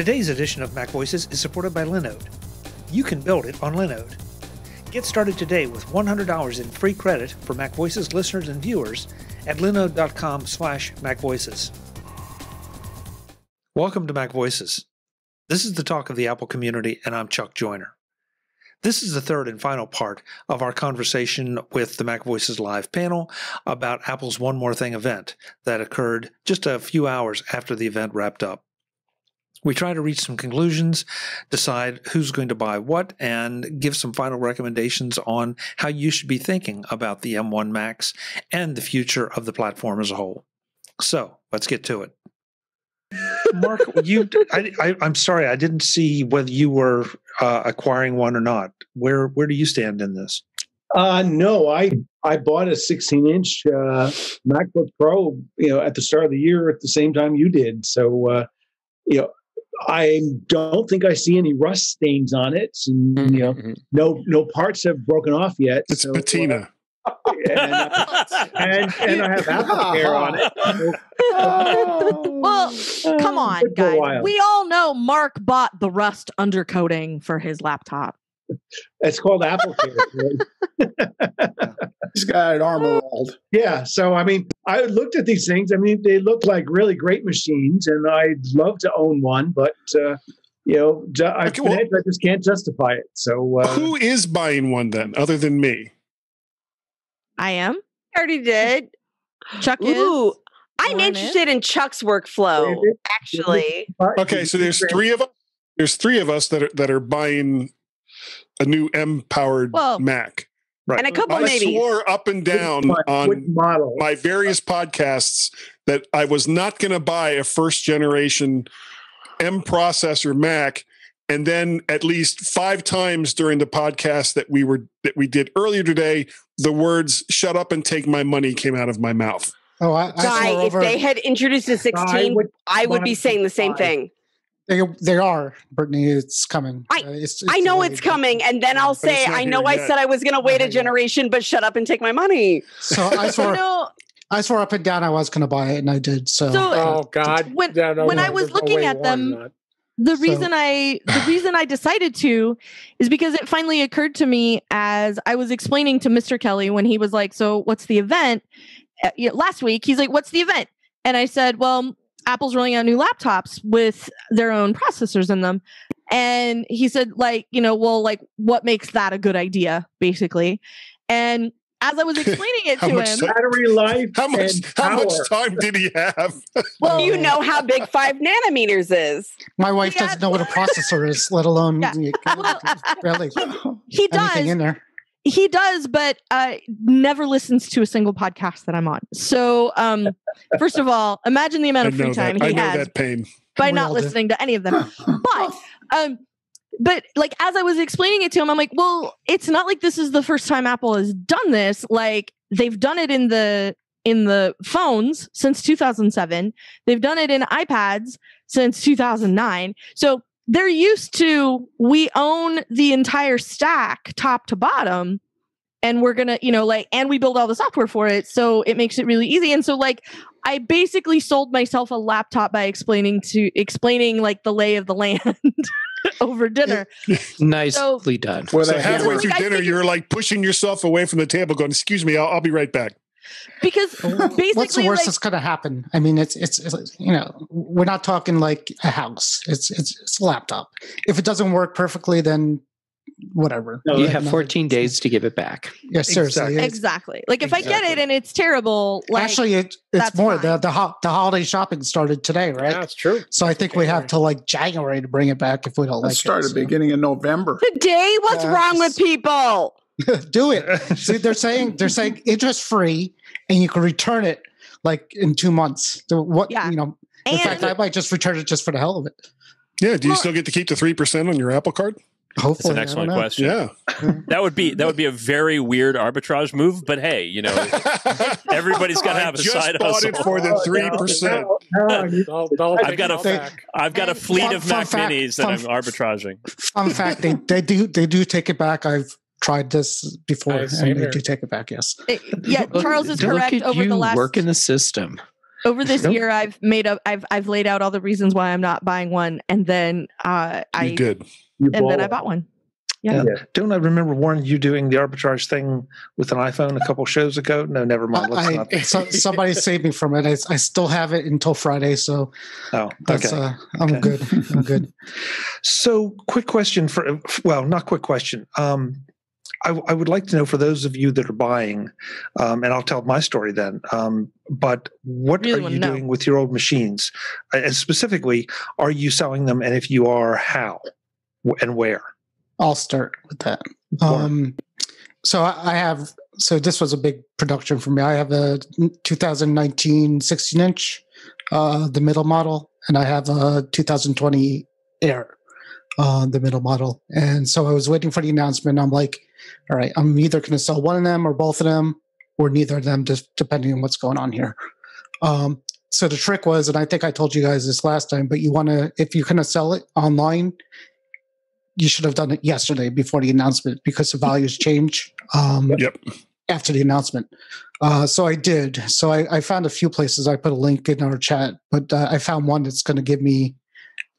Today's edition of Mac Voices is supported by Linode. You can build it on Linode. Get started today with $100 in free credit for Mac Voices listeners and viewers at linode.com slash macvoices. Welcome to Mac Voices. This is the talk of the Apple community, and I'm Chuck Joiner. This is the third and final part of our conversation with the Mac Voices Live panel about Apple's One More Thing event that occurred just a few hours after the event wrapped up. We try to reach some conclusions, decide who's going to buy what, and give some final recommendations on how you should be thinking about the M1 Max and the future of the platform as a whole. So let's get to it. Mark, you, I, am sorry, I didn't see whether you were uh, acquiring one or not. Where, where do you stand in this? Uh, no, I I bought a 16 inch uh, MacBook Pro, you know, at the start of the year at the same time you did. So, uh, you know, I don't think I see any rust stains on it, and mm-hmm. you know, mm-hmm. no no parts have broken off yet. It's so, patina. Uh, and, uh, and, and, I have Apple Care on it. well, come on, guys. We all know Mark bought the rust undercoating for his laptop. It's called Apple Care. He's got it armor walled. Yeah. So, I mean, I looked at these things. I mean, they look like really great machines, and I'd love to own one, but, uh, you know, I, okay, well, I just can't justify it. So, uh, who is buying one then, other than me? I am. I already did. Chuck Ooh, is. I'm interested in Chuck's workflow. Actually. Okay, so there's three of us. There's three of us that are that are buying a new M powered well, Mac. Right. And a couple I maybe. swore up and down which, on which my various podcasts that I was not going to buy a first generation M processor Mac. And then at least five times during the podcast that we were that we did earlier today, the words "shut up and take my money" came out of my mouth. Oh, I, I Guy, if they had introduced a 16, I would, I would be saying the same thing. They they are, Brittany. It's coming. I, uh, it's, it's I know delayed. it's coming, and then I'll say, I know I said I was going to wait a generation, but shut up and take my money. So I swore, I swore up and down I was going to buy it, and I did. So, so oh god, when, when I was looking at them, the reason so. I the reason I decided to is because it finally occurred to me as I was explaining to Mr. Kelly when he was like, "So what's the event?" Uh, last week, he's like, "What's the event?" And I said, "Well, Apple's rolling out new laptops with their own processors in them. And he said, like, you know, well, like, what makes that a good idea, basically? And as I was explaining it to him, battery life. How much? How much time did he have? well, you know how big five nanometers is. My wife doesn't know what a processor is, let alone yeah. well, really he does. in there he does, but uh, never listens to a single podcast that I'm on. So, um, first of all, imagine the amount of free time that. he has by not listening to any of them. But, um, but like as I was explaining it to him, I'm like, well, it's not like this is the first time Apple has done this. Like they've done it in the in the phones since 2007. They've done it in iPads since 2009. So they're used to we own the entire stack top to bottom and we're gonna you know like and we build all the software for it so it makes it really easy. And so like i basically sold myself a laptop by explaining to explaining like the lay of the land over dinner. Nicely so, done. Well so halfway through dinner you're like pushing yourself away from the table going excuse me i'll, I'll be right back because basically what's the worst like, that's going to happen? I mean it's, it's, it's you know we're not talking like a house. It's it's it's a laptop. If it doesn't work perfectly then whatever. No, you have 14 days to give it back. Yeah seriously exactly, exactly. like if exactly. i get it and it's terrible like, actually it, it's more. Fine. the the, ho- the holiday shopping started today right? Yeah, that's true. So i think we have to like january to bring it back if we don't like started it started so. beginning of november. Today? What's yeah, wrong with people? Do it. See, they're saying they're saying interest free and you can return it like in two months. So what yeah. you know? In and fact, I might just return it just for the hell of it. Yeah. Do you well, still get to keep the three percent on your Apple Card? Hopefully, That's an excellent question. Yeah, that would be that would be a very weird arbitrage move. But hey, you know, everybody's got to have a side hustle. for the three percent. I've got a have got a fleet fun, of Mac fact, Minis that I'm arbitraging. Fun fact: they they do they do take it back. I've tried this before and they do take it back. Yes. It, yeah, Charles is correct. Over you the last work in the system. over this year I've made up I've I've laid out all the reasons why I'm not buying one and then uh I you did. You and then I bought one. Yeah. yeah. Don't I remember Warren you doing the arbitrage thing with an iPhone a couple shows ago? No, never mind. I, so, somebody saved me from it. I, I, still have it until Friday, so oh, okay. Uh, I'm okay. good. I'm good. so, quick question for well, not quick question. Um, I, I, would like to know for those of you that are buying, um, and I'll tell my story then. Um, but what really are you doing with your old machines? And specifically, are you selling them? And if you are, how and where? I'll start with that. Um, so I, I have. So this was a big production for me. I have a 2019 16 inch, uh, the middle model, and I have a 2020 Air, uh, the middle model. And so I was waiting for the announcement. I'm like, all right, I'm either going to sell one of them or both of them, or neither of them, just depending on what's going on here. Um, so the trick was, and I think I told you guys this last time, but you want to, if you're going to sell it online, you should have done it yesterday before the announcement because the values change um, yep. after the announcement. Uh, so I did. So I, I, found a few places. I put a link in our chat, but uh, I found one that's going to give me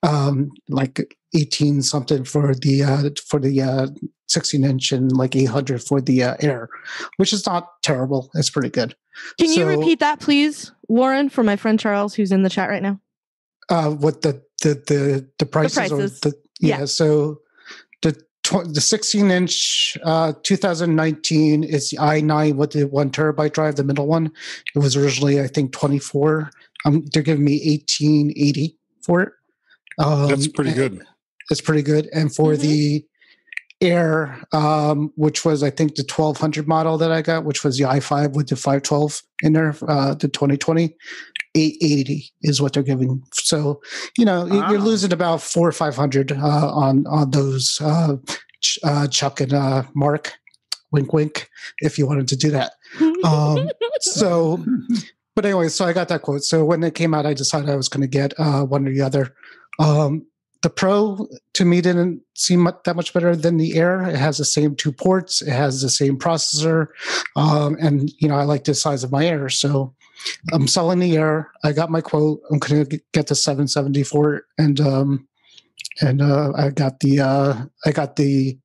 um, like 18 something for the uh, for the uh, 16 inch and like 800 for the uh, air, which is not terrible. It's pretty good. Can so, you repeat that, please, Warren, for my friend Charles, who's in the chat right now? Uh, what the the the the prices, the prices. The, yeah, yeah. So the tw- the 16 inch uh, 2019 is the i9 with the one terabyte drive, the middle one. It was originally I think 24. Um, they're giving me 1880 for it. Um, That's pretty good. It's pretty good. And for mm-hmm. the Air, um, which was I think the 1200 model that I got, which was the i5 with the 512 in there, uh, the 2020, 880 is what they're giving. So you know wow. you're losing about four or 500 uh, on on those uh, ch- uh, Chuck and uh, Mark. Wink, wink. If you wanted to do that. Um, so, but anyway, so I got that quote. So when it came out, I decided I was going to get uh, one or the other. Um, the Pro to me didn't seem that much better than the Air. It has the same two ports, it has the same processor, um, and you know I like the size of my Air, so I'm selling the Air. I got my quote. I'm going to get the 770 for it, and um, and uh, I got the uh, I got the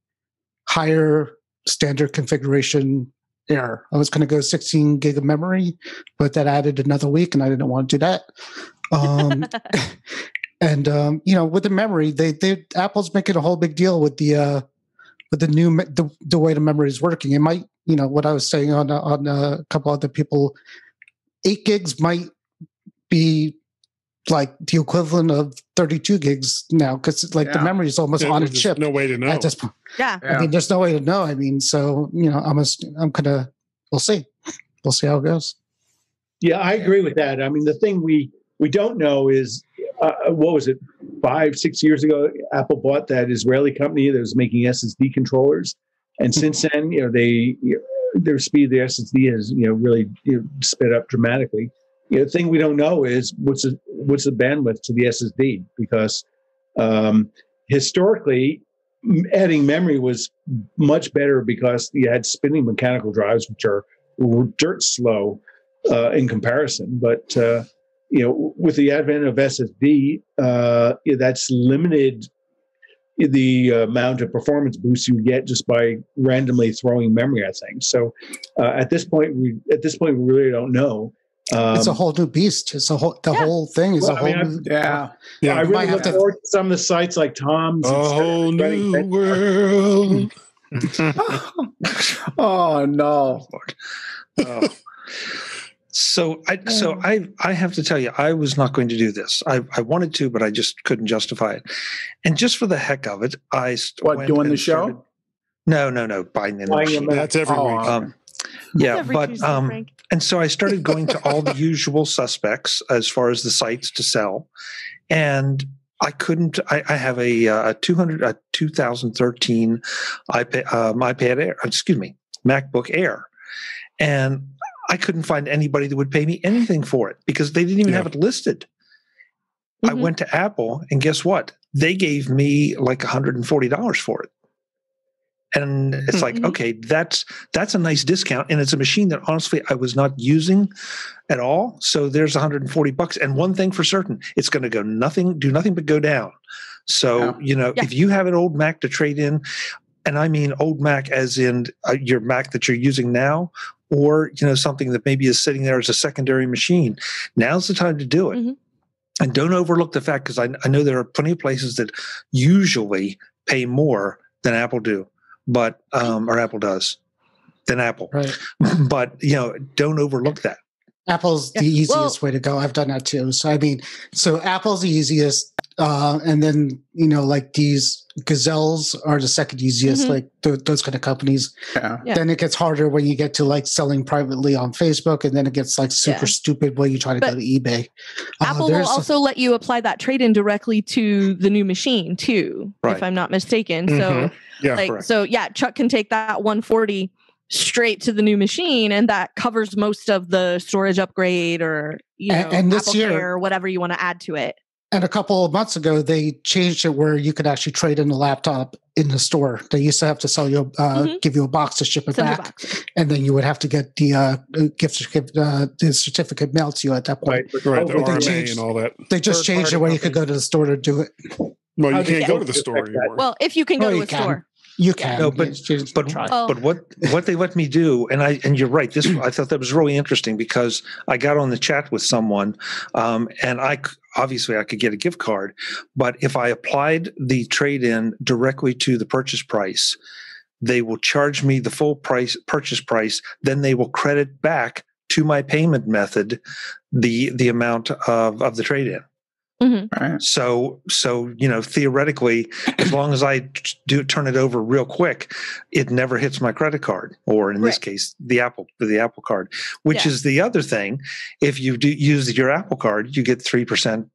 higher standard configuration Air. I was going to go 16 gig of memory, but that added another week, and I didn't want to do that. Um, and um, you know, with the memory, they they Apple's making a whole big deal with the uh, with the new the, the way the memory is working. It might, you know, what I was saying on on a couple other people, eight gigs might be like the equivalent of 32 gigs now because like yeah. the memory is almost yeah, on a chip. No way to know at this point. Yeah. I mean, there's no way to know. I mean, so you know, I'm a, I'm gonna we'll see, we'll see how it goes. Yeah, I agree with that. I mean, the thing we we don't know is uh, what was it? Five six years ago apple bought that israeli company that was making ssd controllers. And since then you know they you know, their speed of the ssd has you know really you know, sped up dramatically. You know, the thing we don't know is what's the what's the bandwidth to the ssd because um, historically adding memory was much better because you had spinning mechanical drives which are dirt slow uh, in comparison. But uh, you know, with the advent of SSD, uh, that's limited the amount of performance boosts you get just by randomly throwing memory at things. So uh, at this point, we at this point we really don't know. Um, it's a whole new beast. It's a whole the yeah. whole thing is well, a whole I mean, new, yeah. yeah. I really look forward to some of the sites like Tom's. A whole new world. oh no. Oh. So I so I I have to tell you, I was not going to do this. I, I wanted to, but I just couldn't justify it. And just for the heck of it, I what doing the show? Started, no, no, no, buying the machine. That's every oh, week. Um, yeah, every but Tuesday, um, Frank. and so I started going to all the usual suspects as far as the sites to sell, and I couldn't. I, I have a, uh, a 200 a 2013 iPad um, iPad Air. Excuse me, MacBook Air, and I couldn't find anybody that would pay me anything for it because they didn't even yeah. have it listed. Mm-hmm. I went to Apple and guess what? They gave me like $140 for it. and it's like mm-hmm. okay that's that's a nice discount and it's a machine that honestly i was not using at all so there's 140 bucks and one thing for certain it's going to go nothing do nothing but go down so yeah. you know yeah. if you have an old mac to trade in and i mean old mac as in uh, your mac that you're using now or you know something that maybe is sitting there as a secondary machine now's the time to do it mm-hmm. and don't overlook the fact because I, I know there are plenty of places that usually pay more than apple do but um, or Apple does than Apple. Right. but you know, don't overlook that. Apple's the easiest well, way to go. I've done that too. So I mean, so Apple's the easiest, uh, and then you know, like these gazelles are the second easiest. Mm-hmm. Like th- those kind of companies. Yeah. yeah. Then it gets harder when you get to like selling privately on Facebook, and then it gets like super yeah. stupid when you try to but go to eBay. Uh, Apple uh, will also a- let you apply that trade in directly to the new machine too, right. if I'm not mistaken. Mm-hmm. So yeah, like correct. so yeah, Chuck can take that 140 straight to the new machine and that covers most of the storage upgrade or you know and, and this Apple Care or whatever you want to add to it. And a couple of months ago, they changed it where you could actually trade in a laptop in the store. They used to have to sell you, uh, mm-hmm. give you a box to ship it Send back, and then you would have to get the uh, gift certificate, uh, the certificate mailed to you at that point. Right, right. The RMA changed, and all that. They just Third changed it where you could go to the store to do it. Well, you can't go to the store anymore. Well, if you can go oh, to the can. store. You can. No, but but oh. but what what they let me do, and I and you're right. This I thought that was really interesting because I got on the chat with someone, um, and I obviously I could get a gift card, but if I applied the trade in directly to the purchase price, they will charge me the full price purchase price. Then they will credit back to my payment method the the amount of of the trade in. Mm-hmm. Right. So, so you know, theoretically, as long as I do turn it over real quick, it never hits my credit card, or in right. this case, the Apple the Apple card. Which yeah. is the other thing. If you do use your Apple card, you get three percent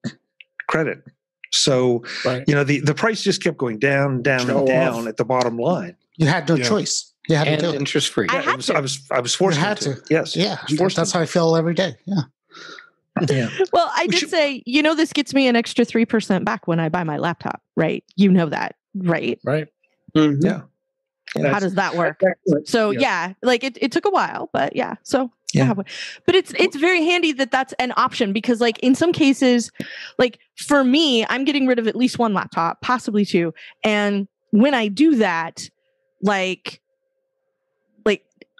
credit. So, right. you know, the the price just kept going down, down, Show and down off. at the bottom line. You had no yeah. choice. You had and to do interest free. I, I, was, I was I was forced you had to. to. Yes. Yeah. That's how I feel every day. Yeah. Yeah. well, I did say, you know, this gets me an extra 3% back when I buy my laptop, right? You know that, right? Right. Mm-hmm. Yeah. How does that work? So yeah. yeah, like it, it took a while, but yeah. So yeah. But it's it's very handy that that's an option because like in some cases, like for me, I'm getting rid of at least one laptop, possibly two, and when I do that, like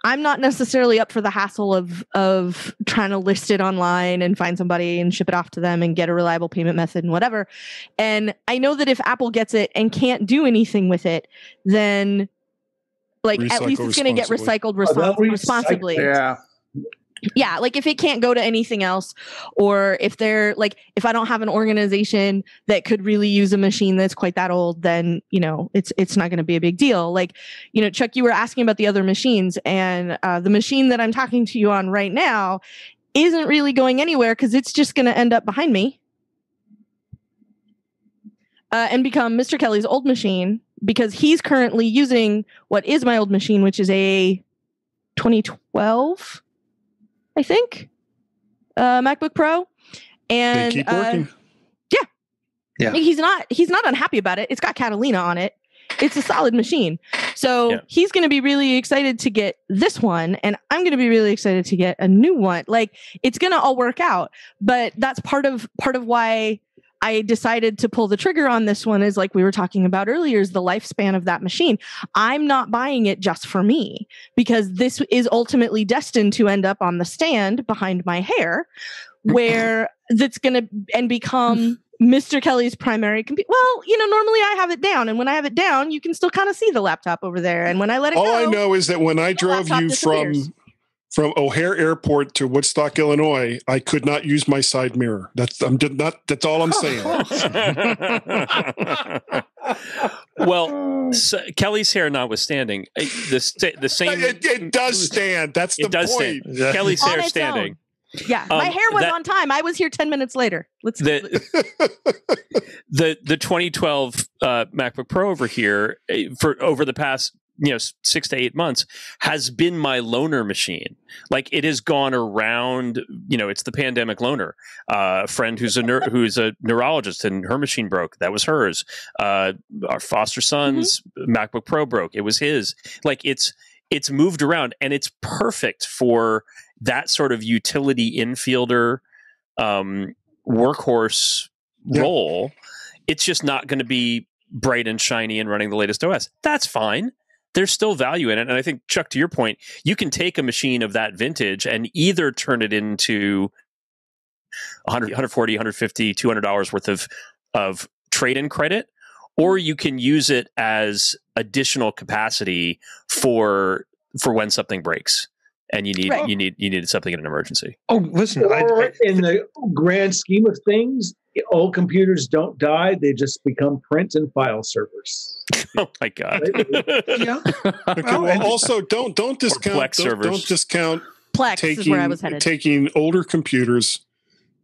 I'm not necessarily up for the hassle of of trying to list it online and find somebody and ship it off to them and get a reliable payment method and whatever. And I know that if Apple gets it and can't do anything with it, then like Recycle at least it's going to get recycled oh, responsibly. Yeah yeah like if it can't go to anything else or if they're like if i don't have an organization that could really use a machine that's quite that old then you know it's it's not going to be a big deal. Like you know chuck you were asking about the other machines and uh, the machine that i'm talking to you on right now isn't really going anywhere because it's just going to end up behind me. Uh, and become mr kelly's old machine because he's currently using what is my old machine which is a 2012 I think, uh, MacBook Pro, and they keep working. Uh, yeah, yeah. He's not he's not unhappy about it. It's got Catalina on it. It's a solid machine. So yeah. he's going to be really excited to get this one, and I'm going to be really excited to get a new one. Like it's going to all work out, but that's part of part of why I decided to pull the trigger on this one is like we were talking about earlier is the lifespan of that machine. I'm not buying it just for me because this is ultimately destined to end up on the stand behind my hair where that's going to and become Mr. Kelly's primary computer. Well, you know, normally I have it down, and when I have it down, you can still kind of see the laptop over there. And when I let it all go, I know is that when I drove you from from O'Hare Airport to Woodstock, Illinois, I could not use my side mirror. That's I'm not. That's all I'm saying. well, so Kelly's hair notwithstanding, the the same. It, it does stand. That's the does point. Stand. Kelly's hair standing. Own. Yeah, my um, hair was that, on time. I was here ten minutes later. Let's the the the 2012 uh, MacBook Pro over here eh, for over the past you know six to eight months has been my loaner machine. Like it has gone around you know it's the pandemic loaner. Uh, a friend who's a neur- who's a neurologist and her machine broke. That was hers. Uh, our foster son's mm-hmm. macbook pro broke. It was his. Like it's it's moved around and it's perfect for that sort of utility infielder um, workhorse yeah. role. It's just not going to be bright and shiny and running the latest os that's fine there's still value in it. And I think, Chuck, to your point, you can take a machine of that vintage and either turn it into 100, 140, 150, 200 dollars worth of of trade in credit, or you can use it as additional capacity for for when something breaks and you need right. you need you need something in an emergency. Oh, listen, or I, I, in the grand scheme of things, old computers don't die; they just become print and file servers. Oh my god! yeah. Okay, well, also don't don't discount don't, don't, discount Plex taking taking older computers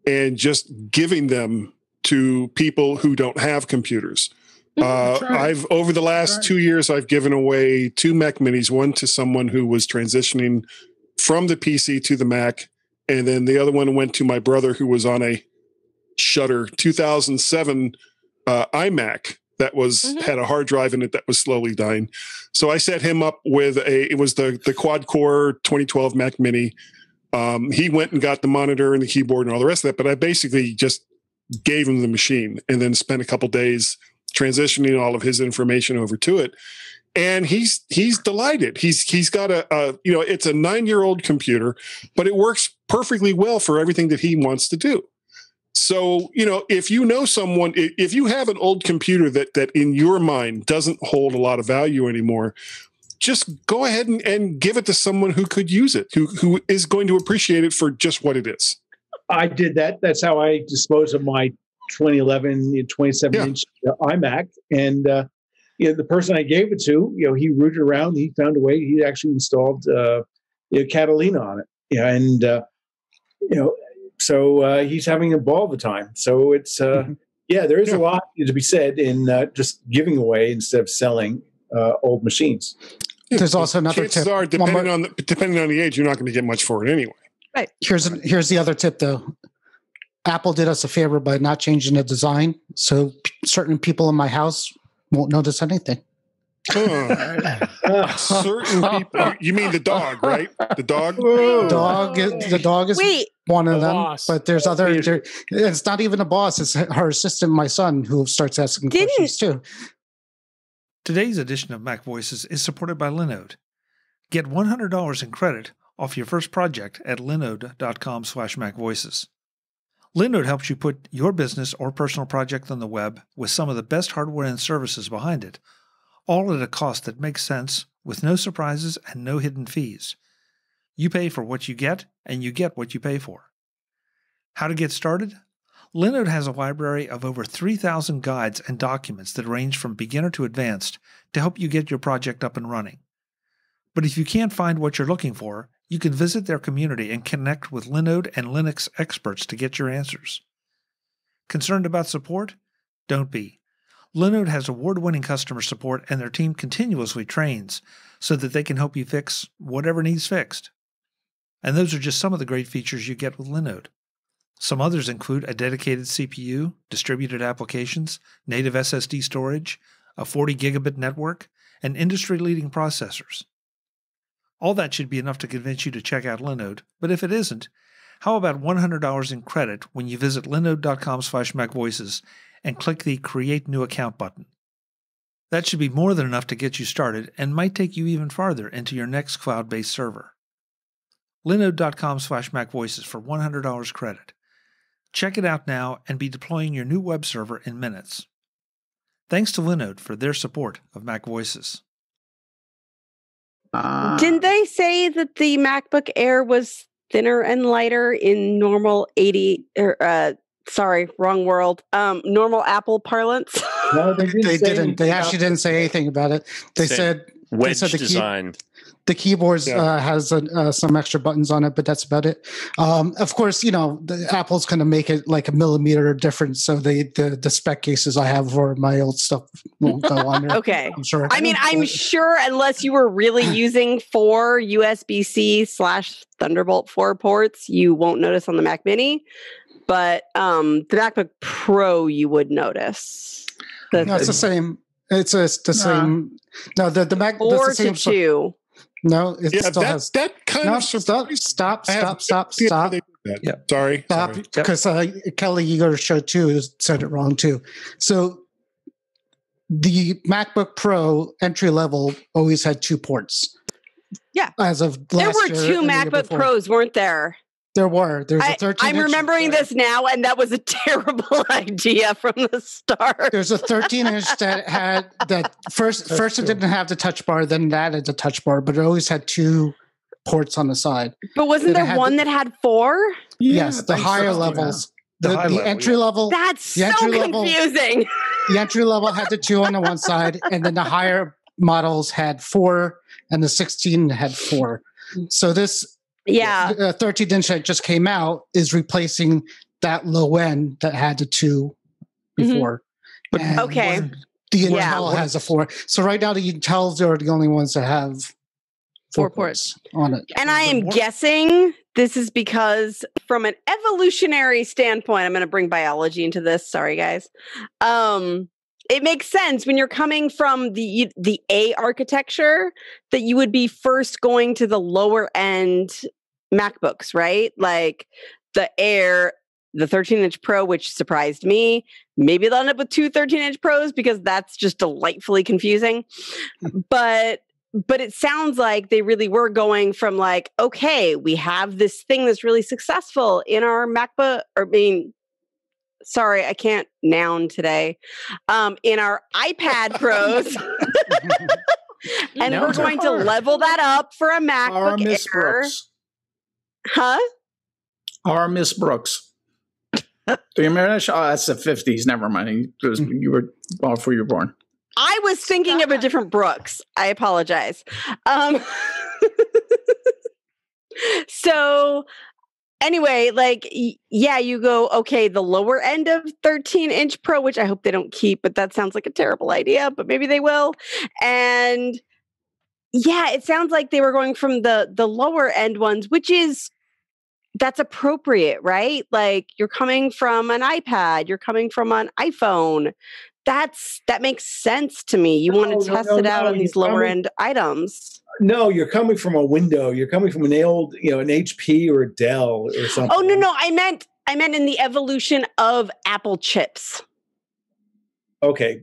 and just giving them to people who don't have computers. Uh, I've over the last two years, I've given away two Mac Minis. One to someone who was transitioning from the PC to the Mac, and then the other one went to my brother who was on a Shutter 2007 uh, iMac that was mm-hmm. had a hard drive in it that was slowly dying. So I set him up with a it was the the quad core 2012 Mac Mini. Um, he went and got the monitor and the keyboard and all the rest of that, but I basically just gave him the machine and then spent a couple days transitioning all of his information over to it. And he's he's delighted. He's he's got a, a you know it's a nine year old computer, but it works perfectly well for everything that he wants to do. So, you know, if you know someone, if you have an old computer that that in your mind doesn't hold a lot of value anymore, just go ahead and, and give it to someone who could use it, who who is going to appreciate it for just what it is. I did that. That's how I disposed of my 2011 27 yeah. inch uh, iMac, and uh, you know, the person I gave it to, you know, he rooted around, he found a way. He actually installed uh, you know, Catalina on it, yeah, and uh, you know, so uh, he's having a ball of the time. So it's uh, mm-hmm. yeah, there is yeah. a lot to be said in uh, just giving away instead of selling uh, old machines. There's also another Chances tip. Are, depending on the, depending on the age, you're not going to get much for it anyway. Right. Here's here's the other tip though. Apple did us a favor by not changing the design, so certain people in my house won't notice anything. certain people. You mean the dog, right? The dog. Dog. Is, the dog is Wait. one of the them. Boss. But there's other. There, it's not even a boss. It's her assistant, my son, who starts asking Didn't, questions too. Today's edition of Mac Voices is supported by Linode. Get $100 in credit off your first project at linode.com slash macvoices. Linode helps you put your business or personal project on the web with some of the best hardware and services behind it – all at a cost that makes sense with no surprises and no hidden fees. You pay for what you get, and you get what you pay for. How to get started? Linode has a library of over 3,000 guides and documents that range from beginner to advanced to help you get your project up and running. But if you can't find what you're looking for, you can visit their community and connect with Linode and Linux experts to get your answers. Concerned about support? Don't be. Linode has award winning customer support and their team continuously trains so that they can help you fix whatever needs fixed. And those are just some of the great features you get with Linode. Some others include a dedicated CPU, distributed applications, native SSD storage, a 40 gigabit network, and industry leading processors. All that should be enough to convince you to check out Linode, but if it isn't, how about $100 in credit when you visit linode.com slash macvoices and click the Create New Account button. That should be more than enough to get you started and might take you even farther into your next cloud based server. Linode.com slash MacVoices for $100 credit. Check it out now and be deploying your new web server in minutes. Thanks to Linode for their support of Mac Voices. Uh, Didn't they say that the MacBook Air was thinner and lighter in normal 80 or uh, sorry, wrong world. Um, normal Apple parlance. no, they didn't. they, didn't. they actually didn't say anything about it. They said wedge they said the design. Key, the keyboards yeah. uh, has uh, some extra buttons on it, but that's about it. Um, of course, you know the, Apple's going to make it like a millimeter difference, so the, the the spec cases I have for my old stuff won't go on there. okay, I'm sure. I mean, I'm sure unless you were really using four USB C slash Thunderbolt four ports, you won't notice on the Mac Mini, but um, the MacBook Pro you would notice. The, no, it's the same. It's a, the same. No, the the Mac four the same, to two. No, it yeah, still that, has that kind no, of stop, stop, stop, stop, stop. Yeah, sorry, stop, because uh, Kelly, you got to show too said it wrong too. So the MacBook Pro entry level always had two ports. Yeah, as of there were two MacBook Pros, weren't there? There were. There's a 13. I, am remembering this now, and that was a terrible idea from the start. There's a 13 inch that had that first. That's first, true. it didn't have the touch bar. Then that had the touch bar, but it always had two ports on the side. But wasn't there one that had four? Yeah, yes, the higher so, levels. Yeah. The, the, the level, entry yeah. level. That's so confusing. Level, the entry level had the two on the one side, and then the higher models had four, and the 16 had four. So this yeah, uh, 13 inch that just came out is replacing that low end that had the 2 mm-hmm. before. Mm-hmm. But okay, the Intel yeah. has a four. So right now the Intels are the only ones that have four, four ports. ports on it. And I am guessing this is because from an evolutionary standpoint, I'm going to bring biology into this. Sorry, guys. Um, it makes sense when you're coming from the the A architecture that you would be first going to the lower end MacBooks, right? Like the Air, the 13 inch Pro, which surprised me. Maybe they'll end up with two 13 inch Pros because that's just delightfully confusing. Mm-hmm. but but it sounds like they really were going from like, okay, we have this thing that's really successful in our MacBook, or I mean, sorry, I can't noun today. Um, in our iPad Pros. and we're going to level that up for a MacBook Air. Brooks. Huh? Our Miss Brooks. Do you remember that? Oh, that's the 50s. Never mind. Was, mm. you were before you were born. I was thinking of a different Brooks. I apologize. Um, so anyway, like, yeah, you go, okay, the lower end of 13 inch Pro, which I hope they don't keep, but that sounds like a terrible idea, but maybe they will. And yeah, it sounds like they were going from the the lower end ones, which is that's appropriate, right? Like you're coming from an iPad, you're coming from an iPhone. That's that makes sense to me. You no, want to no, test no, it out on these lower coming, end items. No, you're coming from a window. You're coming from an old, you know, an HP or a Dell or something. Oh no, no, I meant I meant in the evolution of Apple chips. Okay,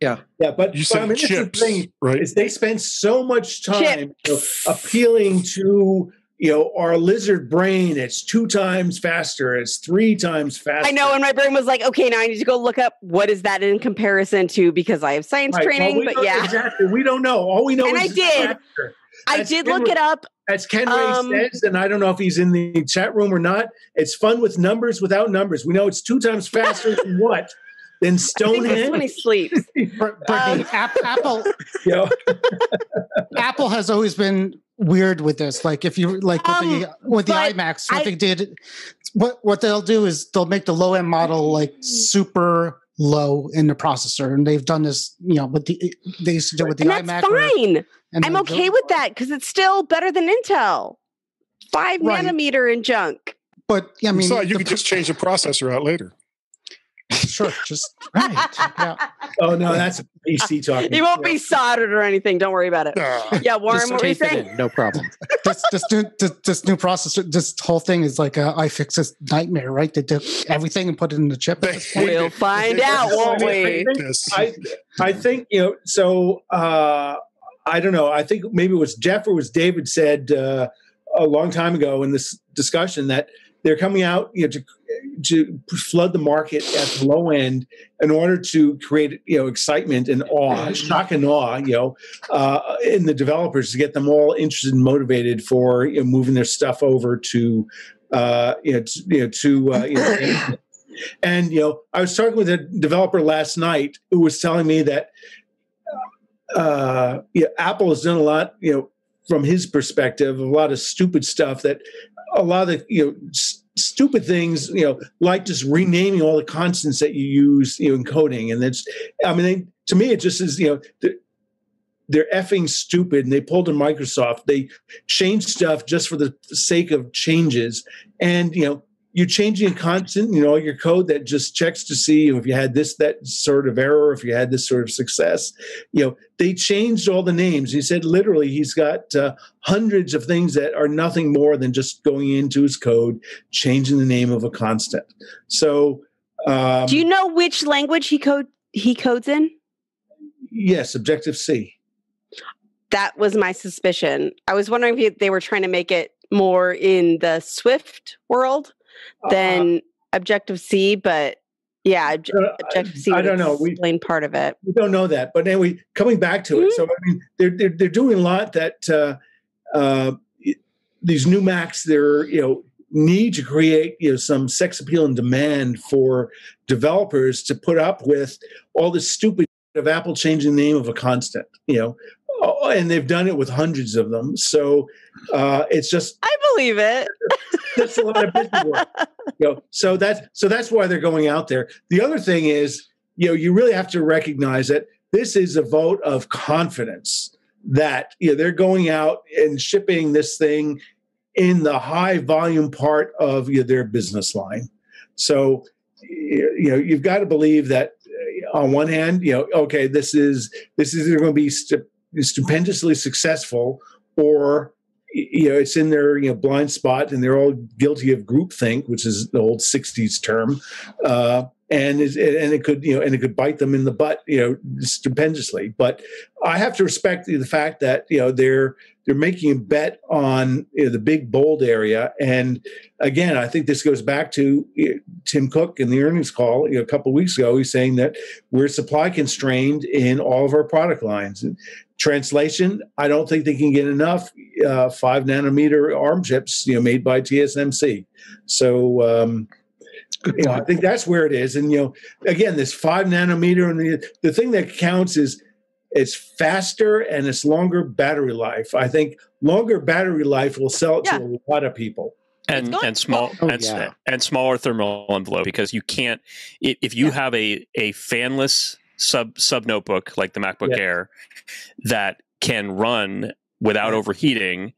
yeah, yeah, but, you said I mean, chips, the thing, right? Is they spend so much time you know, appealing to you know our lizard brain. It's two times faster. It's three times faster. I know, and my brain was like, okay, now I need to go look up what is that in comparison to because I have science right. training. Well, but yeah, exactly. We don't know. All we know and is I did. I did Ken look Ray, it up. As Ken Ray um, says, and I don't know if he's in the chat room or not. It's fun with numbers without numbers. We know it's two times faster than what Than Stonehenge. when he sleeps. um, Apple. Apple has always been weird with this. Like if you like with um, the with the iMacs, what I, they did, what what they'll do is they'll make the low end model like super low in the processor, and they've done this. You know, with the they used to do with the and iMac. That's fine. I'm okay with that because it's still better than Intel. Five right. nanometer in junk. But yeah, I mean, so you could just change the processor out later. Sure, just right. Yeah. Oh no, that's a PC talking. It won't be soldered or anything. Don't worry about it. Yeah, Warren, just what were you saying? No problem. this, this new this, this, new processor, this whole thing is like a iFixit nightmare, right? They do everything and put it in the chip. We'll find out, won't we? I, I think you know. So uh, I don't know. I think maybe it was Jeff or was David said uh, a long time ago in this discussion that they're coming out you know, to to flood the market at the low end in order to create you know excitement and awe, shock and awe, you know, uh, in the developers to get them all interested and motivated for you know, moving their stuff over to uh, you know to, you know, to uh, you know and you know I was talking with a developer last night who was telling me that uh, yeah, Apple has done a lot, you know, from his perspective, a lot of stupid stuff that a lot of the, you know, stupid things, you know, like just renaming all the constants that you use, you know, in coding. And that's, I mean, they, to me, it just is, you know, they're, they're effing stupid and they pulled a Microsoft. They changed stuff just for the sake of changes. And, you know, you're changing a constant, you know, your code that just checks to see if you had this, that sort of error, if you had this sort of success. You know, they changed all the names. He said literally he's got uh, hundreds of things that are nothing more than just going into his code, changing the name of a constant. So, um, do you know which language he code he codes in? Yes, Objective C. That was my suspicion. I was wondering if they were trying to make it more in the Swift world than uh, Objective C, but yeah, Objective C. I don't know. We explain part of it. We don't know that, but anyway, coming back to mm-hmm. it. So I mean, they're, they're they're doing a lot that uh, uh, these new Macs. They're you know need to create you know some sex appeal and demand for developers to put up with all this stupid of Apple changing the name of a constant. You know, Oh, and they've done it with hundreds of them. So uh, it's just I believe it. that's a lot of business work. You know, so that's so that's why they're going out there. The other thing is, you know, you really have to recognize that this is a vote of confidence that you know they're going out and shipping this thing in the high volume part of you know, their business line. So you know you've got to believe that on one hand, you know, okay, this is this is going to be st- stupendously successful or you know it's in their you know blind spot and they're all guilty of groupthink which is the old 60s term uh, and it, and it could you know and it could bite them in the butt you know stupendously. But i have to respect the fact that you know they're they're making a bet on you know, the big bold area. And again i think this goes back to know, tim cook in the earnings call you know, a couple weeks ago he's saying that we're supply constrained in all of our product lines. Translation i don't think they can get enough uh, five nanometer arm chips you know made by tsmc so um, you know, I think that's where it is. And you know, again, this five nanometer, and the the thing that counts is it's faster and it's longer battery life. I think longer battery life will sell it yeah. to a lot of people. And and small oh, and, yeah. and smaller thermal envelope because you can't if you yeah. have a a fanless sub sub notebook like the MacBook Air that can run without overheating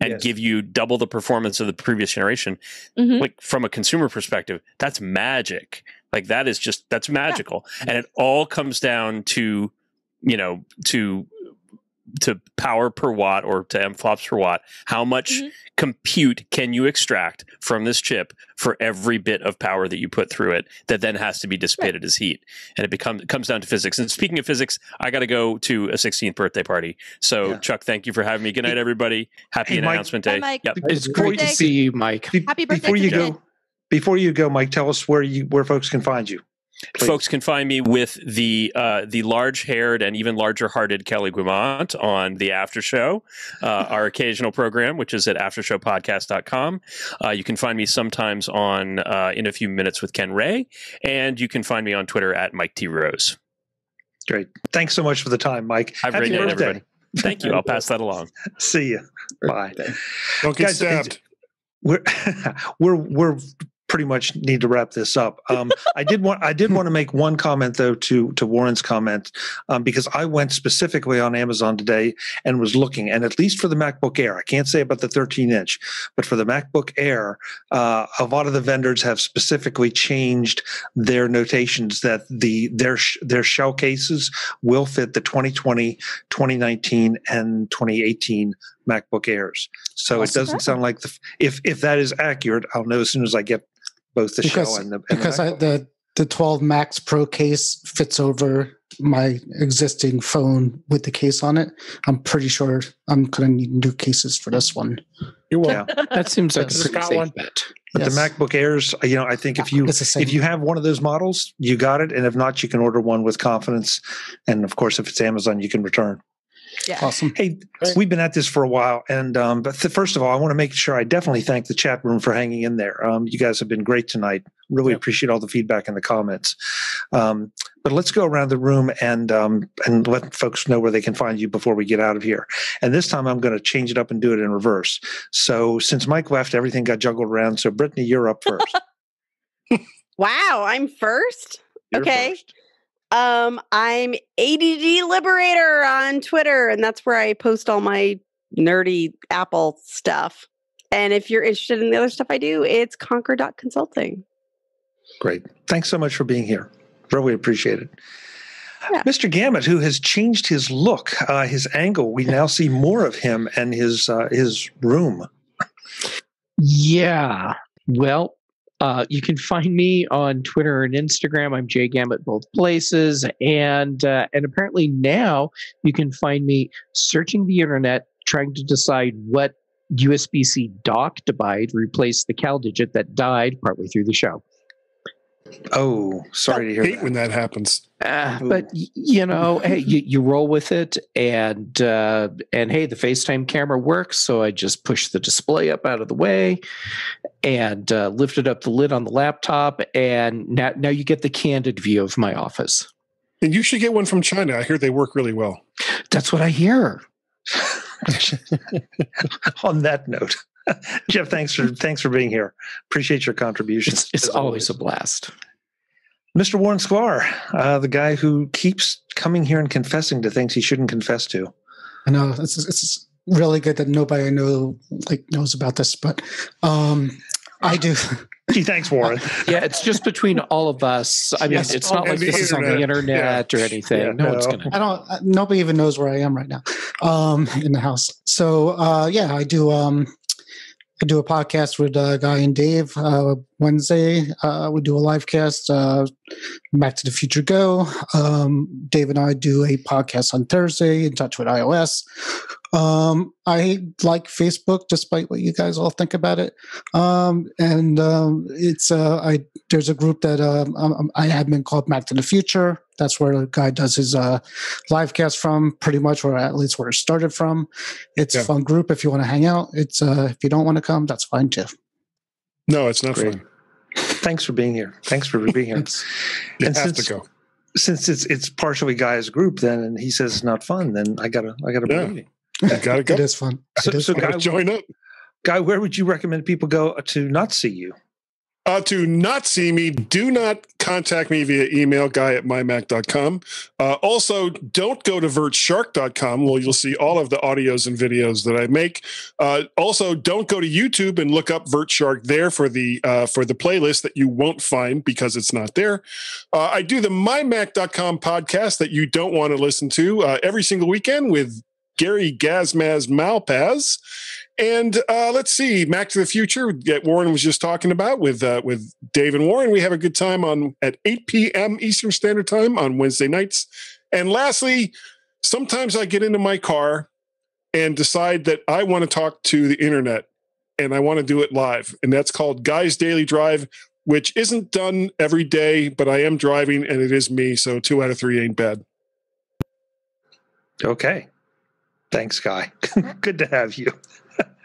and yes. give you double the performance of the previous generation mm-hmm. like from a consumer perspective that's magic like that is just that's magical yeah. and it all comes down to you know to to power per watt or to mflops per watt how much mm-hmm. compute can you extract from this chip for every bit of power that you put through it that then has to be dissipated right. as heat? And it becomes it comes down to physics. And speaking of physics i got to go to a 16th birthday party. So yeah. chuck thank you for having me. Good night everybody. Happy hey, announcement day. Mike. Yep. it's great to see you mike. Happy birthday before you go before you go mike tell us where you where folks can find you Please. Folks can find me with the uh, the large haired and even larger hearted Kelly Guimont on the After Show, uh, our occasional program, which is at aftershowpodcast.com. Uh, you can find me sometimes on uh, In a Few Minutes with Ken Ray, and you can find me on Twitter at Mike T. Rose. Great. Thanks so much for the time, Mike. Have a great night, everybody. Thank you. I'll pass that along. See you. Bye. Don't get Guys, stabbed. We're we're we're pretty much need to wrap this up. Um, I did want I did want to make one comment though to to Warren's comment um, because I went specifically on Amazon today and was looking, and at least for the MacBook Air, I can't say about the 13 inch, but for the MacBook Air, uh, a lot of the vendors have specifically changed their notations that the their their shell cases will fit the 2020, 2019, and 2018 MacBook Airs. So it doesn't sound like the if if that is accurate, I'll know as soon as I get both the because, shell and the and because the, I, the the 12 Max Pro case fits over my existing phone with the case on it. I'm pretty sure I'm going to need new cases for this one. You will. Yeah. that seems like a pretty safe one. bet. But yes. the MacBook Airs, uh, you know, I think if you if you have one of those models, you got it, and if not, you can order one with confidence. And of course, if it's Amazon, you can return. Yeah. Awesome. Hey, we've been at this for a while, and um, but th- first of all, I want to make sure I definitely thank the chat room for hanging in there. Um, you guys have been great tonight. Really yep. appreciate all the feedback in the comments. Um, but let's go around the room and um, and let folks know where they can find you before we get out of here. And this time, I'm going to change it up and do it in reverse. So since Mike left, everything got juggled around. So Brittany, you're up first. wow, I'm 1st okay. First. Um, I'm ADD Liberator on Twitter, and that's where I post all my nerdy Apple stuff. And if you're interested in the other stuff I do, it's conquer.consulting. Great. Thanks so much for being here. Really appreciate it. Yeah. Mr. Gamet, who has changed his look, uh, his angle, we now see more of him and his uh, his room. Yeah. Well, uh, you can find me on Twitter and Instagram. I'm Jay Gamet both places, and uh, and apparently now you can find me searching the internet, trying to decide what USB-C dock to buy to replace the CalDigit that died partway through the show. Oh, sorry to hear. Hate that. when that happens. Uh, but you know, hey, you, you roll with it, and uh, and hey, the FaceTime camera works, so I just pushed the display up out of the way, and uh, lifted up the lid on the laptop, and now now you get the candid view of my office. And you should get one from China. I hear they work really well. That's what I hear. on that note. Jeff, thanks for thanks for being here. Appreciate your contributions. It's, it's always, always, a blast. Mr. Warren Sklar, uh, the guy who keeps coming here and confessing to things he shouldn't confess to. I know it's, it's really good that nobody I know like knows about this, but um, I do. Gee, thanks, Warren. yeah, it's just between all of us. I mean, yes, it's not like this is on the internet yeah. or anything. Yeah, no, no, one's gonna. I don't. Nobody even knows where I am right now, um, in the house. So uh, yeah, I do. Um, I do a podcast with uh, Guy and Dave uh, Wednesday. Uh, we do a live cast, uh, Mac to the Future Go. Um, Dave and I do a podcast on Thursday, In Touch with iOS. Um, I like Facebook, despite what you guys all think about it. Um, and um, it's uh, I there's a group that um, I admin called Back to the Future. That's where the guy does his uh, live cast from, pretty much, or at least where it started from. It's yeah. a fun group if you want to hang out. It's uh, if you don't want to come, that's fine too. No, it's not Great. fun. Thanks for being here. Thanks for being here. you and have since, to go. Since it's it's partially guy's group, then and he says it's not fun, then I gotta I gotta yeah. believe you. gotta go. it is fun. So, is so fun. guy, join up. Guy, where would you recommend people go to not see you? Uh, to not see me, do not contact me via email, guy at mymac.com. Uh, also, don't go to vertshark.com where you'll see all of the audios and videos that I make. Uh, also, don't go to YouTube and look up VertShark there for the uh, for the playlist that you won't find because it's not there. Uh, I do the mymac.com podcast that you don't want to listen to uh, every single weekend with Gary Gazmaz Malpaz. And uh, let's see, Mac to the Future that Warren was just talking about with uh, with Dave and Warren. We have a good time on at 8 p.m. Eastern Standard Time on Wednesday nights. And lastly, sometimes I get into my car and decide that I want to talk to the internet and I want to do it live. And that's called Guys Daily Drive, which isn't done every day, but I am driving and it is me. So two out of three ain't bad. Okay. Thanks, Guy. Good to have you.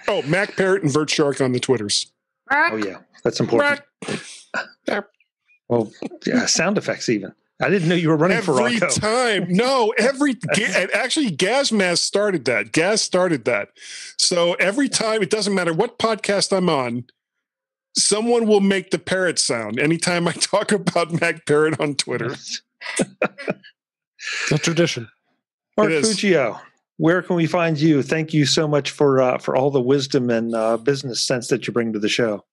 oh, Mac Parrot and Vert Shark on the Twitters. Oh yeah, that's important. well, yeah, sound effects even. I didn't know you were running every for Every time. No, every actually Gazmaz started that. Gaz started that. So every time, it doesn't matter what podcast I'm on, someone will make the parrot sound anytime I talk about Mac Parrot on Twitter. the tradition. Mark Fuccio where can we find you? Thank you so much for uh, for all the wisdom and uh, business sense that you bring to the show.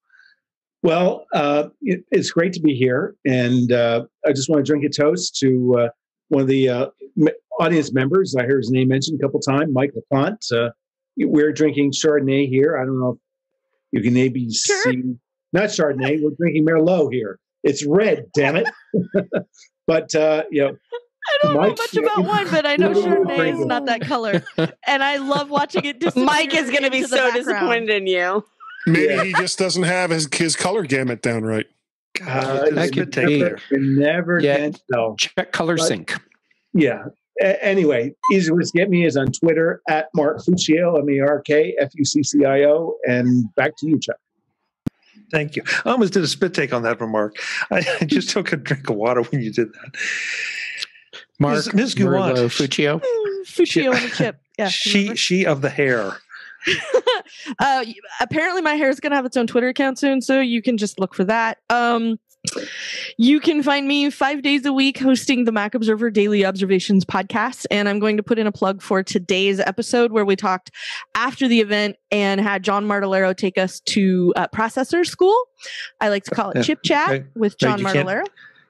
Well, uh, it, it's great to be here, and uh, I just want to drink a toast to uh, one of the uh, audience members. I heard his name mentioned a couple times, Mike LaPlante. we're drinking Chardonnay here. I don't know if you can maybe sure. see not Chardonnay. We're drinking Merlot here. It's red, damn it! but uh, you know, I don't Mike, know much about wine, but I know Chardonnay is not that color, and I love watching it. Mike is going to be so disappointed in you. Maybe yeah. he just doesn't have his his color gamut down right. Uh, that could take there. Never yeah. can tell. Check color but, sync. Yeah, anyway, easy way to get me is on Twitter at Mark Fuccio, M E R K F U C C I O. And back to you, Chuck. Thank you. I almost did a spit take on that remark. I, I just took a drink of water when you did that. Mark Ms. Guimont. Fuccio. Fuccio on a chip. Yeah. She she of the hair. uh, apparently, my hair is going to have its own Twitter account soon, so you can just look for that. Um, you can find me five days a week hosting the Mac Observer Daily Observations podcast. And I'm going to put in a plug for today's episode where we talked after the event and had John Martellaro take us to uh, processor school. I like to call it Chip Chat with John Martellaro.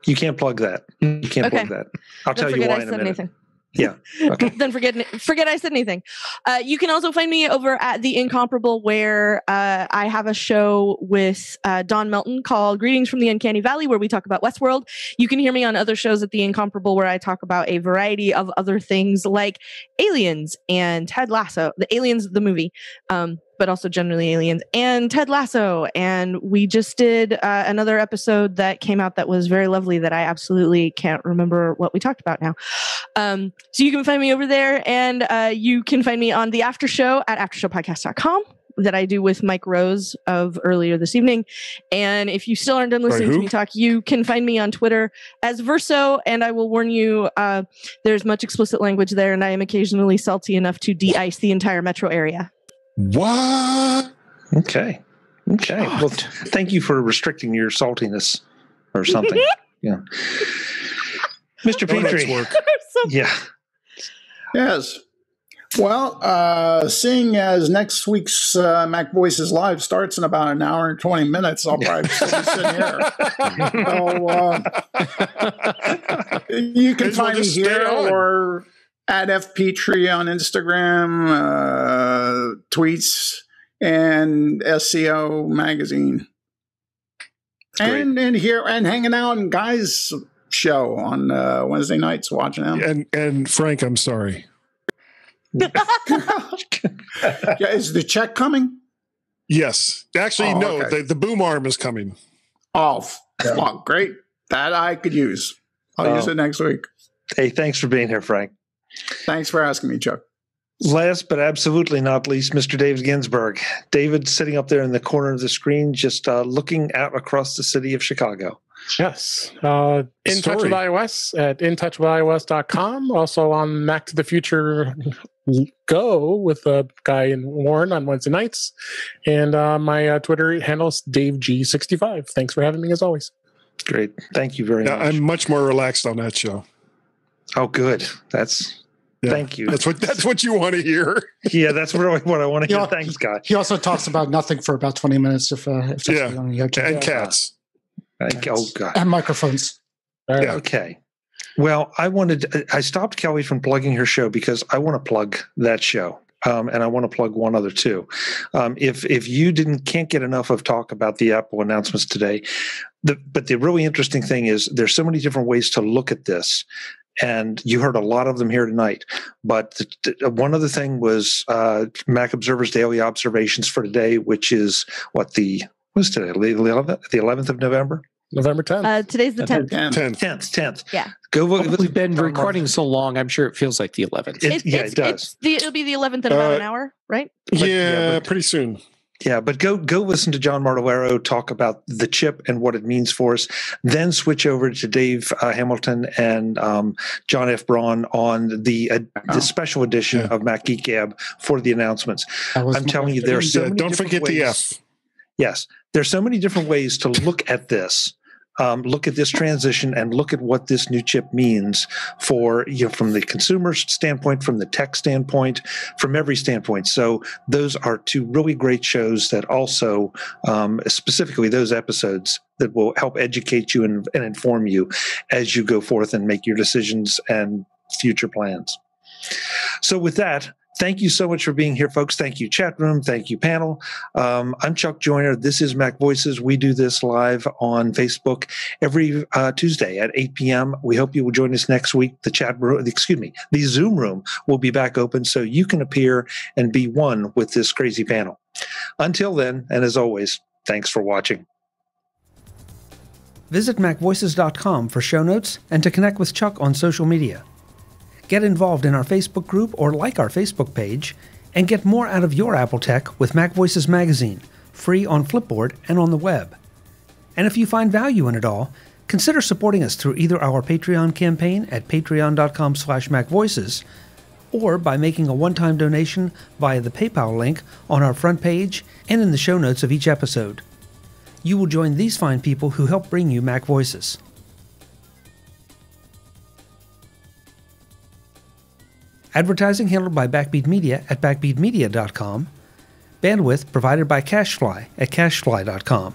You can't plug that. You can't okay. plug that. I'll Don't tell you why in a minute. Anything. Yeah. Okay. then forget forget I said anything. Uh, you can also find me over at the Incomparable, where uh, I have a show with uh, Don Melton called "Greetings from the Uncanny Valley," where we talk about Westworld. You can hear me on other shows at the Incomparable, where I talk about a variety of other things like aliens and Ted Lasso, the Aliens the movie. Um, but also generally aliens and Ted Lasso. And we just did uh, another episode that came out that was very lovely that I absolutely can't remember what we talked about now. Um, so you can find me over there and uh, you can find me on the after show at aftershowpodcast.com that I do with Mike Rose of earlier this evening. And if you still aren't done listening to me talk, you can find me on Twitter as Verso. And I will warn you, uh, there's much explicit language there, and I am occasionally salty enough to de ice the entire metro area. What? Okay. Okay. God. Well, thank you for restricting your saltiness or something. yeah. Mr. Petrie. Work. yeah. Yes. Well, uh, seeing as next week's uh, Mac Voices Live starts in about an hour and 20 minutes, I'll probably still be sitting here. so, uh, you can find me here or at F Petrie on Instagram, uh, tweets, and SCO magazine. And and here and hanging out in guys show on uh, Wednesday nights watching them. And and Frank, I'm sorry. yeah, is the check coming? Yes. Actually, oh, no. Okay. The, the boom arm is coming. Oh, yeah. great. That I could use. I'll use it next week. Hey, thanks for being here, Frank. Thanks for asking me, Chuck. Last but absolutely not least, Mr. David Ginsburg. David sitting up there in the corner of the screen, just uh, looking out across the city of Chicago. Yes. Uh, in Story. touch with iOS at intouchwithios.com. Also on Mac to the Future Go with a guy in Warren on Wednesday nights. And uh, my uh, Twitter handle is DaveG65. Thanks for having me as always. Great. Thank you very much. I'm much more relaxed on that show. Oh, good. That's yeah, thank you. That's what that's what you want to hear. yeah, that's really what I want to hear. Thanks, God. He also talks about nothing for about twenty minutes. If, uh, if yeah, and cats. Uh, oh God, and microphones. Yeah. Okay. Well, I wanted. I stopped Kelly from plugging her show because I want to plug that show. Um, and I want to plug one other too. Um, if if you didn't can't get enough of talk about the Apple announcements today, the, but the really interesting thing is there's so many different ways to look at this and you heard a lot of them here tonight. But the, the, one other thing was uh, Mac Observer's daily observations for today, which is what the was today the eleventh, the of November. November 10th. Uh, today's the 10th. 10th. 10th. 10th. Yeah. Go look. We've been recording so long, I'm sure it feels like the 11th. It, yeah, it does. The, it'll be the 11th in about uh, an hour, right? But, yeah, yeah but, pretty soon. Yeah, but go go listen to John Martellaro talk about the chip and what it means for us. Then switch over to Dave uh, Hamilton and um, John F. Braun on the uh, the oh. special edition yeah. of Mac Geek Gab for the announcements. I'm telling you, there are so yeah, Don't forget ways. the F. Yes, there's so many different ways to look at this um, look at this transition and look at what this new chip means for you know from the consumer standpoint, from the tech standpoint, from every standpoint. So those are two really great shows that also, um, specifically those episodes that will help educate you and, and inform you as you go forth and make your decisions and future plans. So with that, thank you so much for being here, folks. Thank you, chat room. Thank you, panel. Um, I'm Chuck Joiner. This is Mac Voices. We do this live on Facebook every uh, Tuesday at 8 p.m. We hope you will join us next week. The chat room, excuse me, the Zoom room will be back open so you can appear and be one with this crazy panel. Until then, and as always, thanks for watching. Visit MacVoices.com for show notes and to connect with Chuck on social media. Get involved in our Facebook group or like our Facebook page and get more out of your Apple tech with Mac Voices Magazine, free on Flipboard and on the web. And if you find value in it all, consider supporting us through either our Patreon campaign at patreon.com slash macvoices or by making a one-time donation via the PayPal link on our front page and in the show notes of each episode. You will join these fine people who help bring you Mac Voices. Advertising handled by Backbeat Media at backbeatmedia.com. Bandwidth provided by Cachefly at cachefly.com.